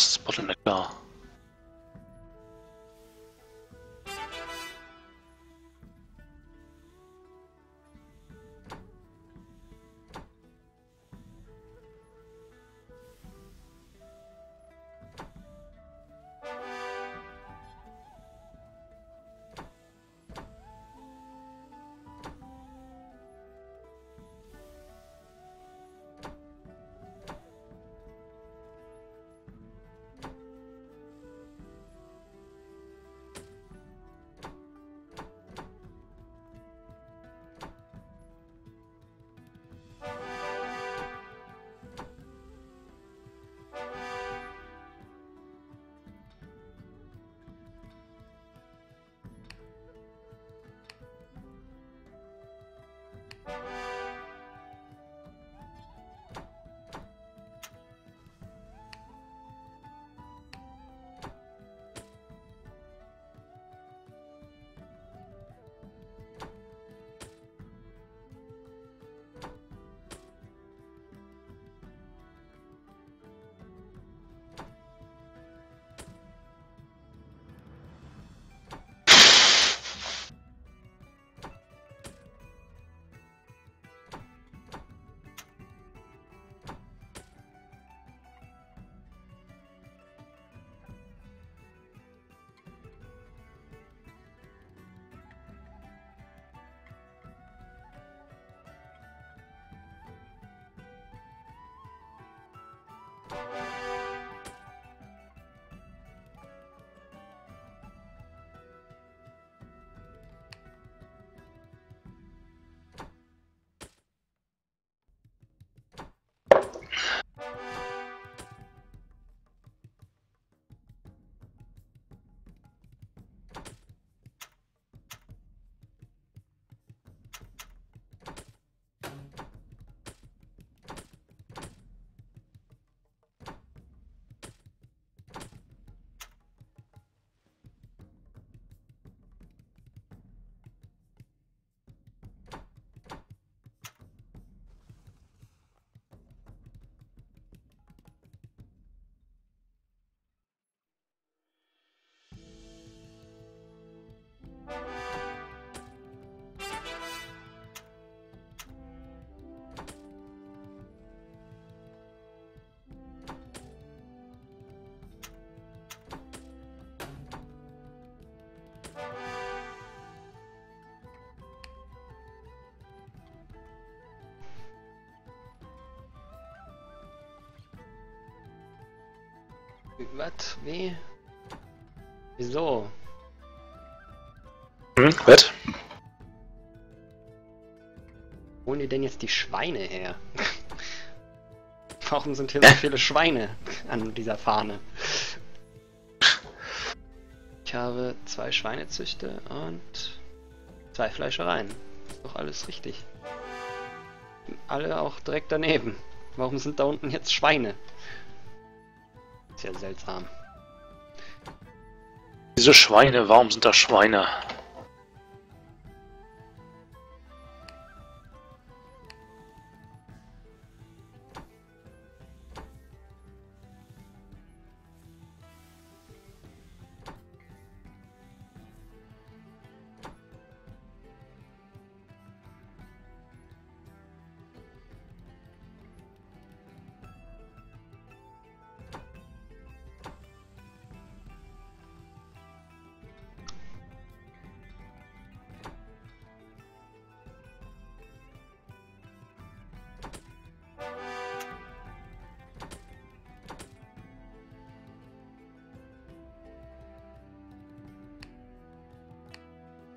us put in the car. Da. Música Was? Wie? Wieso? Hm, was? Wo holen die denn jetzt die Schweine her? Warum sind hier so viele Schweine an dieser Fahne? Ich habe zwei Schweinezüchte und zwei Fleischereien. Ist doch alles richtig. Alle auch direkt daneben. Warum sind da unten jetzt Schweine? Ist seltsam. Diese Schweine, warum sind da Schweine?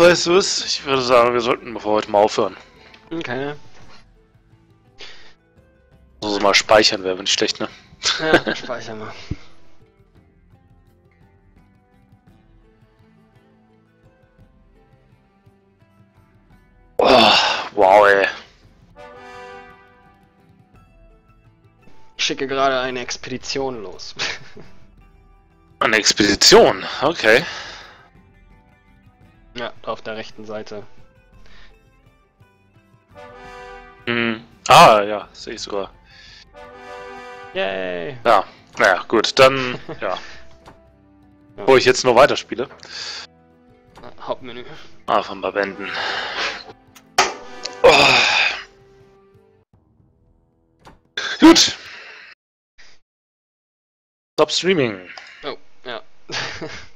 Weißt du was? Ich würde sagen, wir sollten für heute mal aufhören. Okay. Also mal speichern wäre nicht schlecht, ne? Ja, speichern wir. Oh, wow, ey. Ich schicke gerade eine Expedition los. Eine Expedition, okay. ja, auf der rechten Seite. Hm. Ah, ja, sehe ich sogar. Yay! Ja, naja, gut, dann, ja. Ja. Wo ich jetzt nur weiterspiele. Hauptmenü. Einfach mal wenden. Oh. Gut. Stop Streaming. Oh, ja.